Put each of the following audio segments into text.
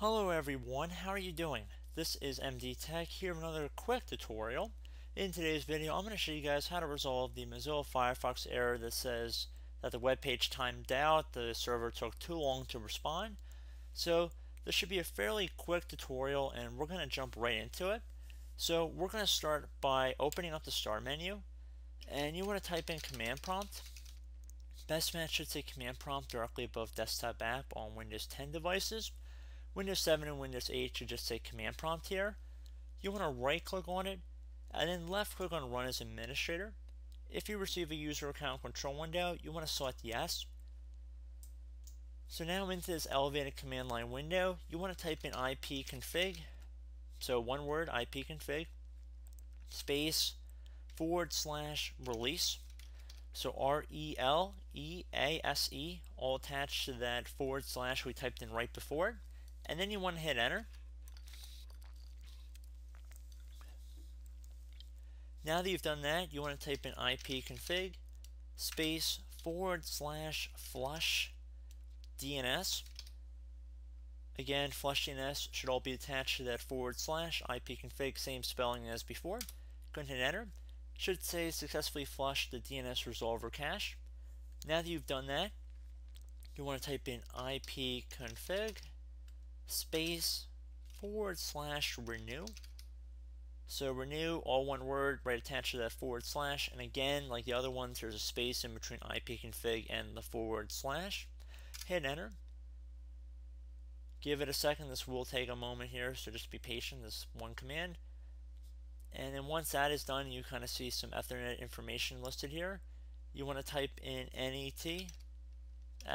Hello everyone, how are you doing? This is MD Tech here with another quick tutorial. In today's video I'm going to show you guys how to resolve the Mozilla Firefox error that says that the web page timed out, the server took too long to respond. So this should be a fairly quick tutorial and we're going to jump right into it. So we're going to start by opening up the start menu and you want to type in command prompt. Best match should say command prompt directly above desktop app on Windows 10 devices. Windows 7 and Windows 8 should just say command prompt here. You want to right click on it and then left click on run as administrator. If you receive a user account control window, you want to select yes. So now into this elevated command line window, you want to type in ipconfig. So one word, ipconfig, space, forward slash release. So R E L E A S E, all attached to that forward slash we typed in right before and then you want to hit enter. Now that you've done that, you want to type in ipconfig space forward slash flush DNS. Again, flush DNS should all be attached to that forward slash ipconfig, same spelling as before. Go ahead and hit enter. Should say successfully flush the DNS resolver cache. Now that you've done that, you want to type in ipconfig space forward slash renew. So renew, all one word, right attached to that forward slash. And again, like the other ones, there's a space in between ipconfig and the forward slash. Hit enter. Give it a second. This will take a moment here, so just be patient. This one command. And then once that is done, you kind of see some Ethernet information listed here. You want to type in NET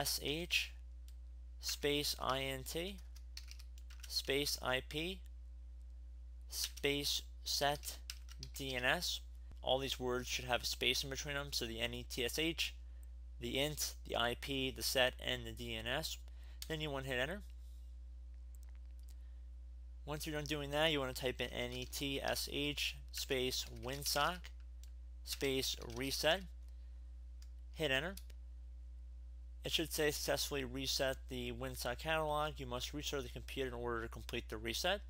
SH space INT space IP space set DNS. All these words should have a space in between them, so the NETSH, the int, the IP, the set, and the DNS. Then you want to hit enter. Once you're done doing that, you want to type in NETSH space winsock space reset. Hit enter. It should say successfully reset the WinSock catalog. You must restart the computer in order to complete the reset.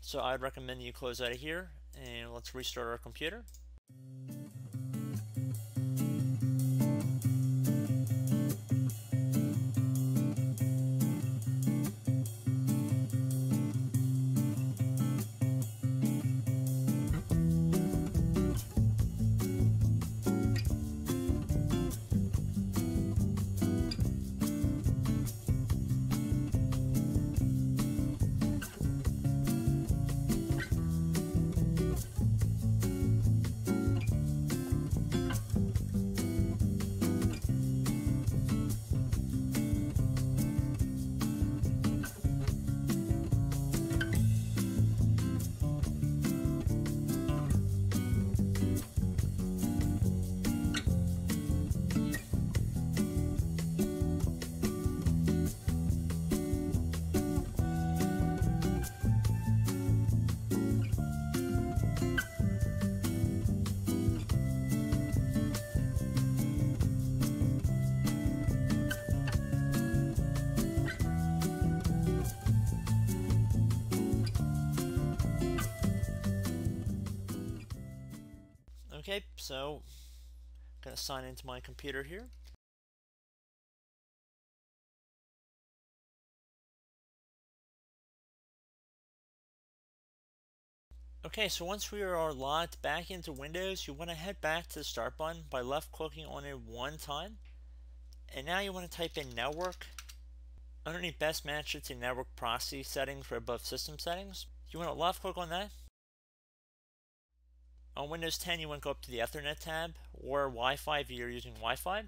So I'd recommend you close out of here and let's restart our computer. Okay, so I'm going to sign into my computer here. Okay, so once we are logged back into Windows, you want to head back to the Start button by left clicking on it one time. And now you want to type in Network. Underneath Best Match, it's a Network Proxy settings for above System Settings. You want to left click on that on Windows 10, you want to go up to the Ethernet tab or Wi-Fi if you're using Wi-Fi,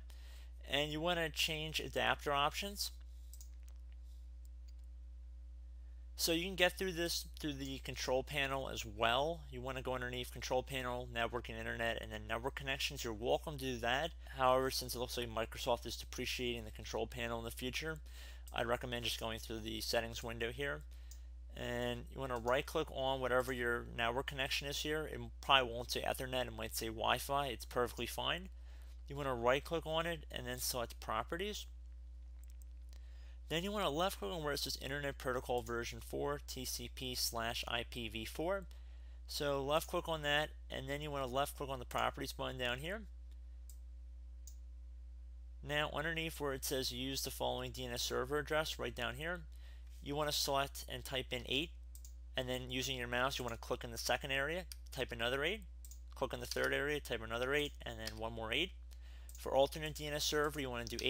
and you want to change adapter options. So you can get through this through the control panel as well. You want to go underneath control panel, network and internet, and then network connections. You're welcome to do that. However, since it looks like Microsoft is depreciating the control panel in the future, I'd recommend just going through the settings window here and you want to right click on whatever your network connection is here. It probably won't say Ethernet, it might say Wi-Fi. It's perfectly fine. You want to right click on it and then select properties. Then you want to left click on where it says Internet Protocol version 4 TCP slash IPv4. So left click on that and then you want to left click on the properties button down here. Now underneath where it says use the following DNS server address right down here, you want to select and type in 8 and then using your mouse you want to click in the second area, type another 8, click on the third area, type another 8 and then one more 8. For alternate DNS server you want to do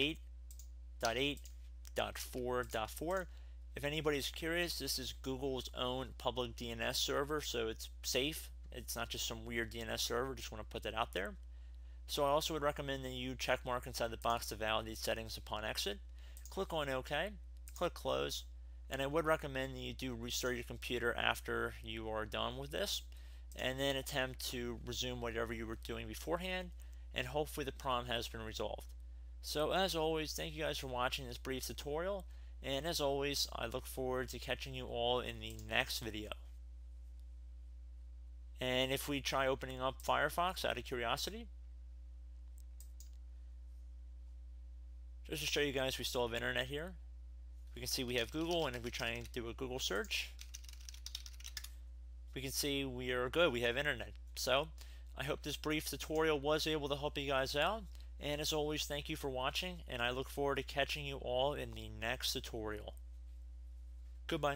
8.8.4.4. If anybody's curious, this is Google's own public DNS server, so it's safe. It's not just some weird DNS server, just want to put that out there. So I also would recommend that you check mark inside the box to validate settings upon exit. Click on OK, click close, and I would recommend that you do restart your computer after you are done with this, and then attempt to resume whatever you were doing beforehand, and hopefully the problem has been resolved. So as always, thank you guys for watching this brief tutorial, and as always, I look forward to catching you all in the next video. And if we try opening up Firefox out of curiosity, Just to show you guys we still have internet here. We can see we have Google, and if we try and do a Google search, we can see we are good. We have internet. So I hope this brief tutorial was able to help you guys out. And as always, thank you for watching, and I look forward to catching you all in the next tutorial. Goodbye.